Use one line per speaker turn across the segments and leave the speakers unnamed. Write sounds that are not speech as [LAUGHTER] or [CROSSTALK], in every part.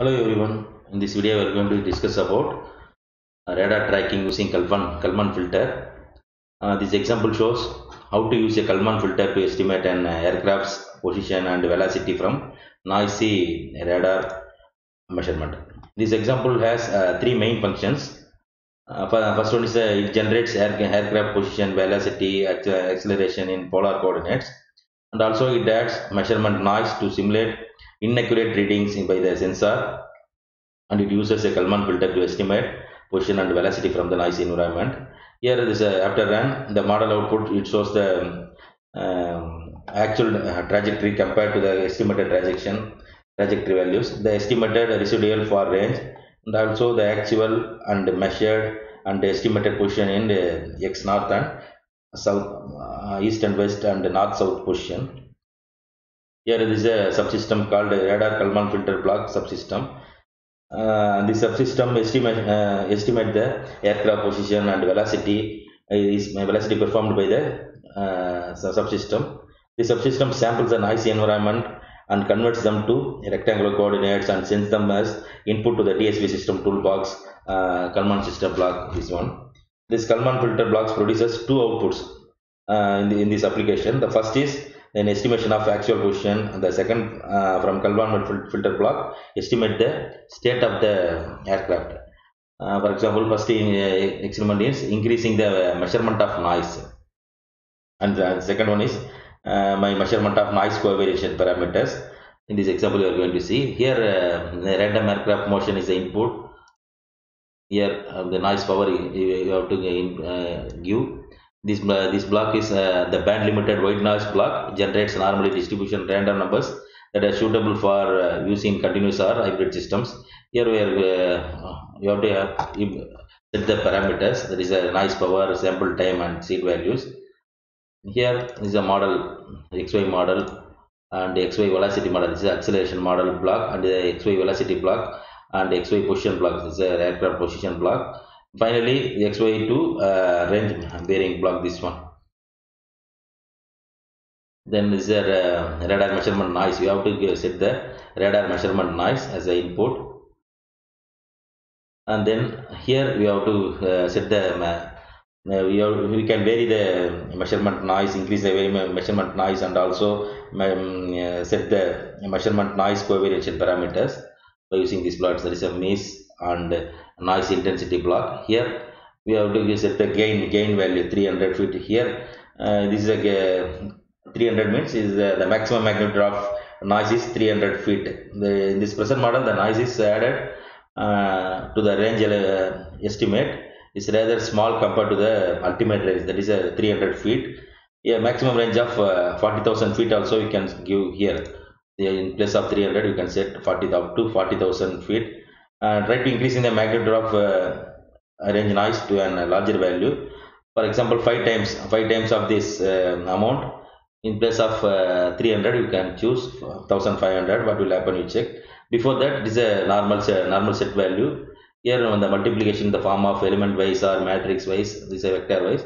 Hello everyone. In this video, we are going to discuss about uh, radar tracking using Kalman, Kalman filter. Uh, this example shows how to use a Kalman filter to estimate an aircraft's position and velocity from noisy radar measurement. This example has uh, three main functions. Uh, first one is uh, it generates air, aircraft position, velocity, acceleration in polar coordinates, and also it adds measurement noise to simulate inaccurate readings by the sensor and it uses a Kalman filter to estimate position and velocity from the noisy environment. Here this uh, after run the model output it shows the um, actual uh, trajectory compared to the estimated trajectory trajectory values, the estimated residual for range and also the actual and measured and estimated position in the x north and south uh, east and west and north south position here is a subsystem called radar Kalman filter block subsystem. Uh, the subsystem estimate uh, estimate the aircraft position and velocity uh, is velocity performed by the uh, subsystem. The subsystem samples the noisy environment and converts them to rectangular coordinates and sends them as input to the DSP system toolbox uh, Kalman system block. This one. This Kalman filter blocks produces two outputs uh, in, the, in this application. The first is an estimation of actual position, and the second uh, from Kalman fil- filter block estimate the state of the aircraft. Uh, for example, first in, uh, experiment is increasing the measurement of noise, and the second one is uh, my measurement of noise covariance parameters. In this example, you are going to see here uh, random aircraft motion is the input. Here the noise power you, you have to give this blo- this block is uh, the band limited white noise block generates normally distribution random numbers that are suitable for uh, use in continuous or hybrid systems. Here we are uh, you have to have, set the parameters. There is a noise power sample time and seed values. Here is a model xy model and xy velocity model. This is acceleration model block and the xy velocity block and xy position block. This is aircraft position block finally the xy to uh, range. Bearing block this one. Then is there uh, radar measurement noise. You have to set the radar measurement noise as the input. And then here we have to uh, set the uh, we, have, we can vary the measurement noise increase the measurement noise and also um, uh, set the measurement noise covariance parameters by using these plots there is a maze and noise intensity block. Here we have to set the gain gain value 300 feet. Here uh, this is a ga- 300 means is uh, the maximum magnitude of noise is 300 feet. The, in this present model the noise is added uh, to the range uh, estimate. Is rather small compared to the ultimate range. That is a 300 feet. Yeah maximum range of uh, 40000 feet also you can give here. In place of 300 you can set 40 up to 40000 feet and try to increase in the magnitude of uh, range noise to a larger value. For example 5 times 5 times of this uh, amount in place of uh, 300 you can choose 1500 what will happen you check. Before that it is a normal se- normal set value. Here on the multiplication in the form of element wise or matrix wise this is vector wise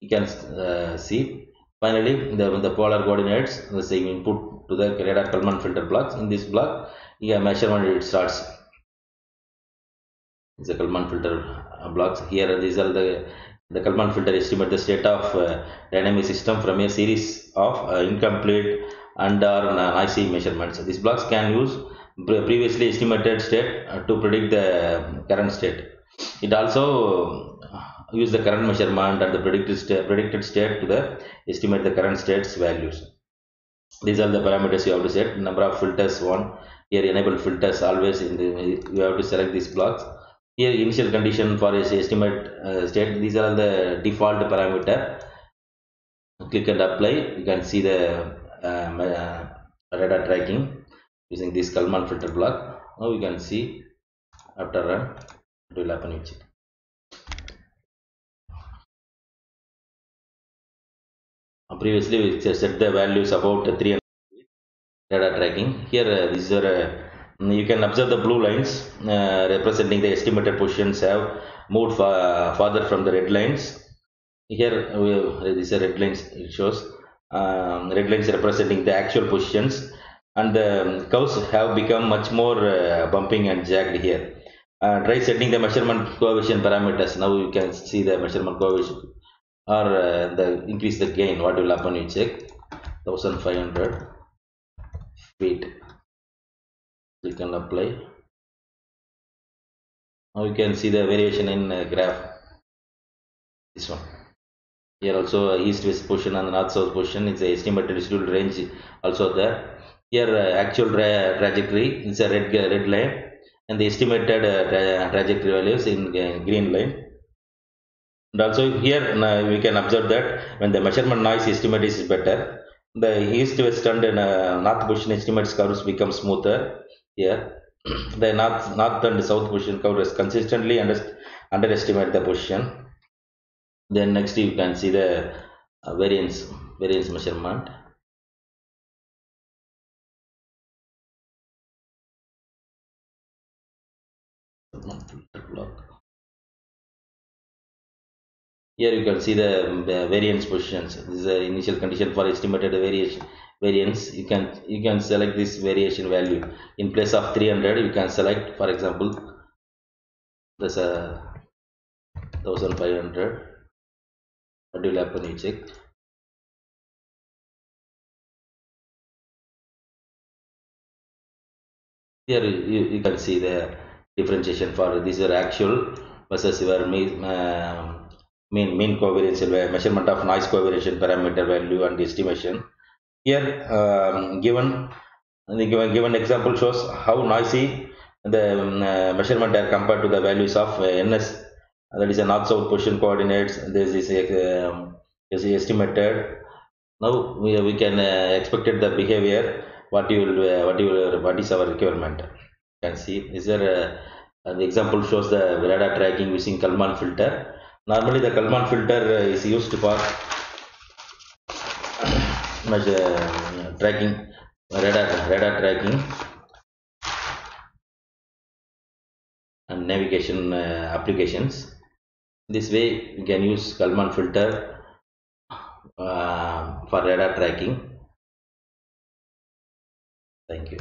you can uh, see. Finally the, the polar coordinates the same input to the radar Kalman filter blocks. In this block yeah measurement it starts a Kalman filter uh, blocks. Here these are the the Kalman filter estimate the state of uh, dynamic system from a series of uh, incomplete and or noisy measurements. These blocks can use pre- previously estimated state uh, to predict the current state. It also uh, use the current measurement and the predicted state, predicted state to the estimate the current state's values. These are the parameters you have to set. Number of filters one. Here enable filters always in the you have to select these blocks here initial condition for a estimate uh, state these are the default parameter. Click and apply. You can see the um, uh, radar tracking using this Kalman filter block. Now you can see after run it will happen Uh, previously we set the values about 300 radar tracking. Here uh, these are you can observe the blue lines uh, representing the estimated positions have moved fa- farther from the red lines. Here we have, these are red lines it shows. Um, red lines representing the actual positions. And the curves have become much more uh, bumping and jagged here. Uh, try setting the measurement coefficient parameters. Now you can see the measurement coefficient or uh, the increase the gain. What will happen you check? 1500 feet click and apply. Now you can see the variation in uh, graph. This one. Here also uh, east west portion and north south portion is a estimated distributed range also there. Here uh, actual tra trajectory is a red red line and the estimated uh, tra trajectory values in uh, green line. And also here uh, we can observe that when the measurement noise estimate is better the east west and uh, north portion estimates curves become smoother here. [CLEARS THROAT] The north north and south position curves consistently under, underestimate the position. Then next you can see the uh, variance variance measurement. Here you can see the um, the variance positions. This is the initial condition for estimated variation variance you can you can select this variation value. In place of 300 you can select for example there's a 1500 what will happen you check here you, you can see the differentiation for these are actual versus your mean uh, mean mean covariance uh, measurement of noise covariance parameter value and estimation here um, given the given, given example shows how noisy the um, uh, measurement are compared to the values of uh, ns that is a north south position coordinates. This is um, is estimated. Now we, we can uh, expected the behavior. What you will uh, what you will what is our requirement? You can see is there a, the example shows the radar tracking using Kalman filter. Normally the Kalman filter uh, is used for measure tracking radar radar tracking and navigation uh, applications. This way we can use Kalman filter uh, for radar tracking. Thank you